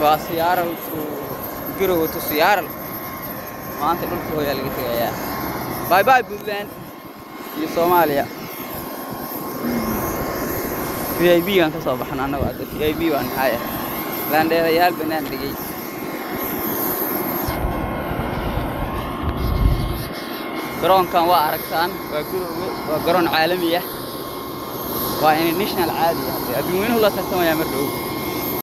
سيارة قروا وتو سيارة ما أنت قلت هو لقيت يا باي باي بوزان يا صوماليا في اي بي كان كسو بحنا أنا وعد في اي بي وأنا حياة لأن ده ريال بنان دقي قرون كان وأركتان وقرون عالمية وإن النشنال عادي يعني أبي وين هو لا تسمع يا مردوب